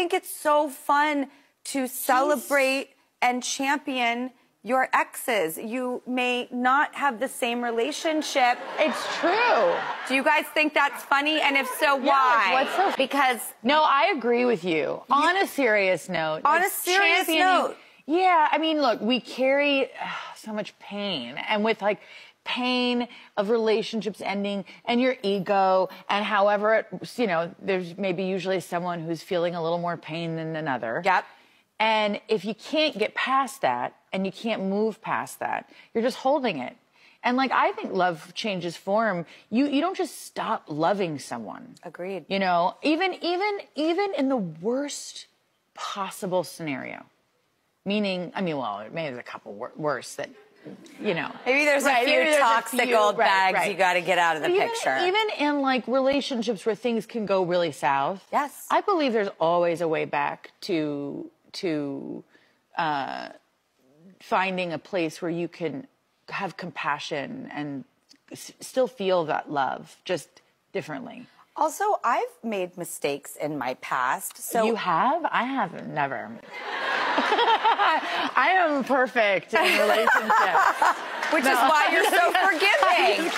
think it's so fun to celebrate and champion your exes. You may not have the same relationship. It's true. Do you guys think that's funny? And if so, why? what's so- because No, I agree with you. On a serious note. On like, a serious note. Yeah, I mean, look, we carry uh, so much pain, and with like pain of relationships ending and your ego, and however it, you know, there's maybe usually someone who's feeling a little more pain than another. Yep. And if you can't get past that and you can't move past that, you're just holding it. And like I think love changes form. You you don't just stop loving someone. Agreed. You know, even even even in the worst possible scenario. Meaning, I mean, well, maybe there's a couple wor- worse that you know. maybe there's Right, a few there's a toxic few- old right, bags right. you got to get out of the even, picture. Even in like relationships where things can go really south. Yes. I believe there's always a way back to to uh, finding a place where you can have compassion and s- still feel that love, just differently. also, I've made mistakes in my past. So you have? I have never. I am perfect in relationships. which is why you're so forgiving.